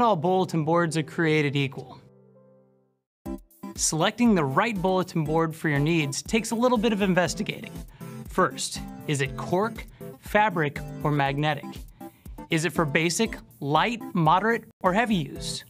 all bulletin boards are created equal. Selecting the right bulletin board for your needs takes a little bit of investigating. First, is it cork, fabric, or magnetic? Is it for basic, light, moderate, or heavy use?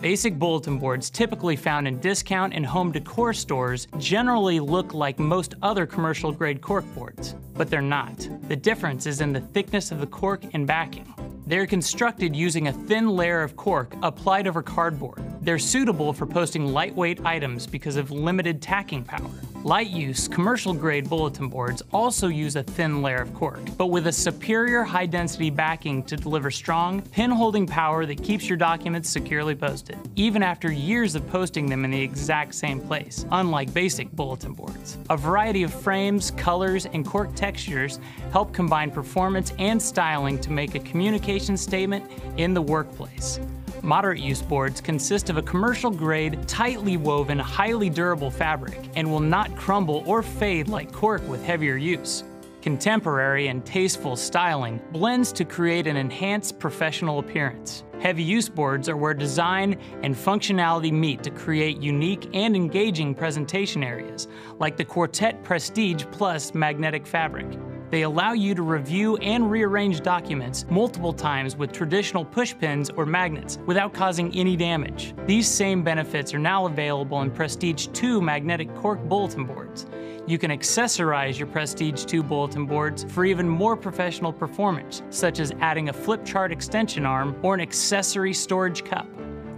Basic bulletin boards typically found in discount and home decor stores generally look like most other commercial grade cork boards, but they're not. The difference is in the thickness of the cork and backing. They're constructed using a thin layer of cork applied over cardboard. They're suitable for posting lightweight items because of limited tacking power. Light use, commercial grade bulletin boards also use a thin layer of cork, but with a superior high density backing to deliver strong, pin holding power that keeps your documents securely posted, even after years of posting them in the exact same place, unlike basic bulletin boards. A variety of frames, colors, and cork textures help combine performance and styling to make a communication statement in the workplace. Moderate use boards consist of a commercial grade, tightly woven, highly durable fabric and will not crumble or fade like cork with heavier use. Contemporary and tasteful styling blends to create an enhanced professional appearance. Heavy use boards are where design and functionality meet to create unique and engaging presentation areas, like the Quartet Prestige Plus magnetic fabric. They allow you to review and rearrange documents multiple times with traditional pushpins or magnets without causing any damage. These same benefits are now available in Prestige 2 magnetic cork bulletin boards. You can accessorize your Prestige 2 bulletin boards for even more professional performance, such as adding a flip chart extension arm or an accessory storage cup.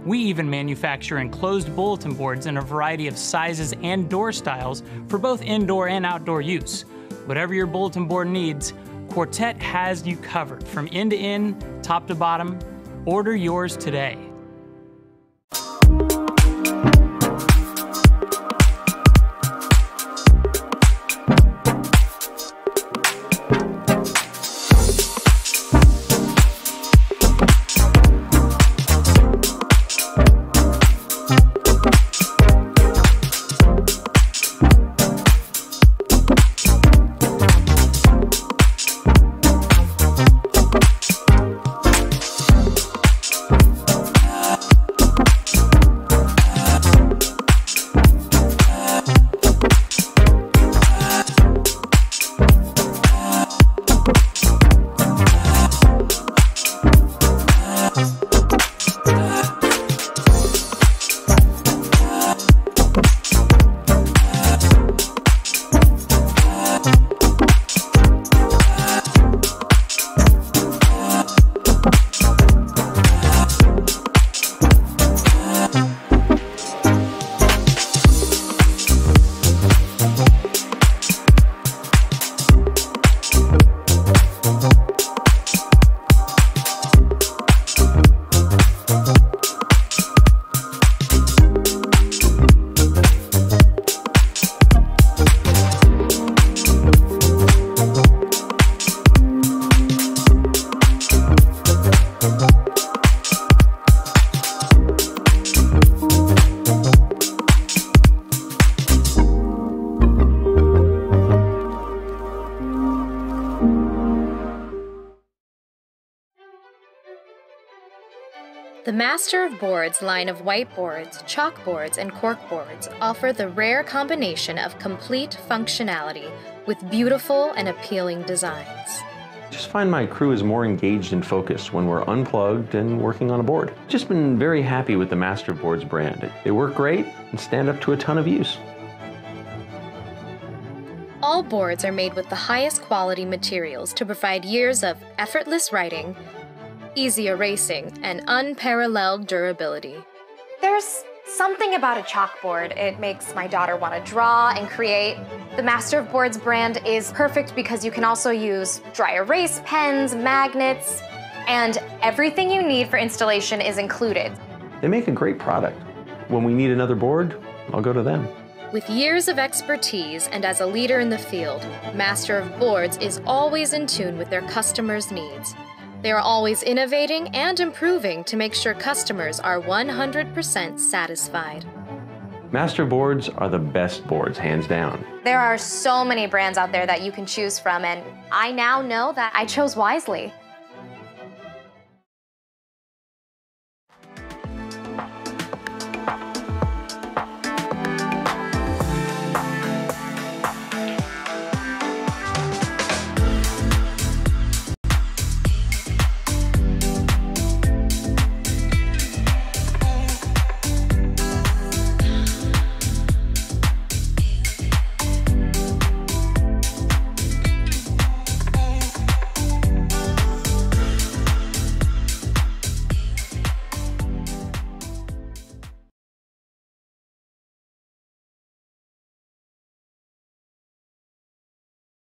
We even manufacture enclosed bulletin boards in a variety of sizes and door styles for both indoor and outdoor use. Whatever your bulletin board needs, Quartet has you covered from end to end, top to bottom. Order yours today. The Master of Boards line of whiteboards, chalkboards, and corkboards offer the rare combination of complete functionality with beautiful and appealing designs. I just find my crew is more engaged and focused when we're unplugged and working on a board. Just been very happy with the Master of Boards brand. They work great and stand up to a ton of use. All boards are made with the highest quality materials to provide years of effortless writing, easy erasing, and unparalleled durability. There's something about a chalkboard. It makes my daughter want to draw and create. The Master of Boards brand is perfect because you can also use dry erase pens, magnets, and everything you need for installation is included. They make a great product. When we need another board, I'll go to them. With years of expertise and as a leader in the field, Master of Boards is always in tune with their customers' needs. They are always innovating and improving to make sure customers are 100% satisfied. Master boards are the best boards, hands down. There are so many brands out there that you can choose from, and I now know that I chose wisely.